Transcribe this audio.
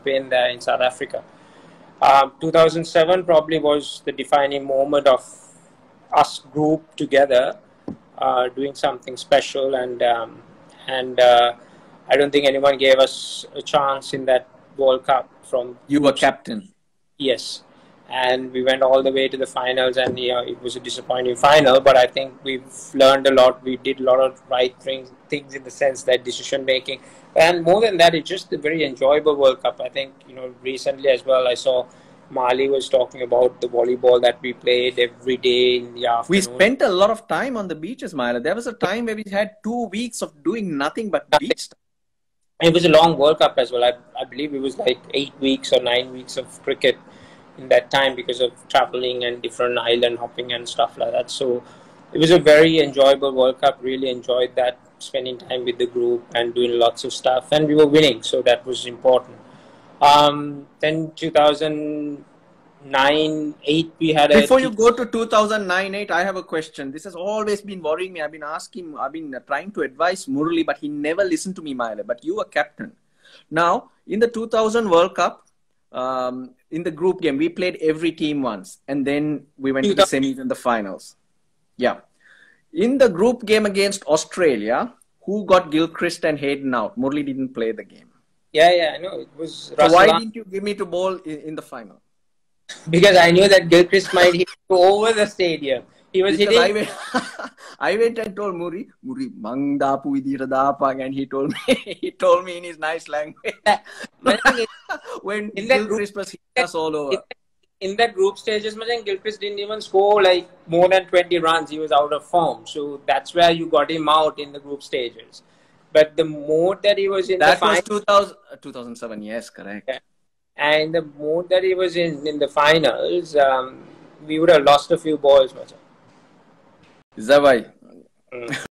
campaign there in South Africa. Um, 2007 probably was the defining moment of us group together uh, doing something special, and um, and uh, I don't think anyone gave us a chance in that World Cup. From you were captain. Yes, and we went all the way to the finals, and know, it was a disappointing final. But I think we've learned a lot. We did a lot of right things, things in the sense that decision making, and more than that, it's just a very enjoyable World Cup. I think you know recently as well. I saw Mali was talking about the volleyball that we played every day in the afternoon. We spent a lot of time on the beaches, Mahela. There was a time where we had two weeks of doing nothing but beach. It was a long World Cup as well. I, I believe it was like eight weeks or nine weeks of cricket in that time because of traveling and different island hopping and stuff like that. So it was a very enjoyable World Cup. Really enjoyed that, spending time with the group and doing lots of stuff. And we were winning, so that was important. Um, then 2009, 8, we had a. Before you go to 2009, 8, I have a question. This has always been worrying me. I've been asking, I've been trying to advise Murali, but he never listened to me, Mahela. But you were captain. Now, in the 2000 World Cup, um, in the group game, we played every team once, and then we went to the semis and the finals. Yeah. In the group game against Australia, who got Gilchrist and Hayden out? Murali didn't play the game. Yeah, yeah, I know. It was. So why didn't you give me to bowl in, in the final? because I knew that Gilchrist might hit over the stadium. He was because hitting. I went, I went and told Muri, Muri, mang dapu idira and he told me, he told me in his nice language. When in Gilchrist was hitting us all over. In, that group stages, Gilchrist didn't even score like more than 20 runs. He was out of form. So that's where you got him out in the group stages. But the mode that he was in that was 2000, uh, 2007, yes, correct. Yeah. And the mode that he was in in the finals, um, we would have lost a few balls, much. Is that why? Mm.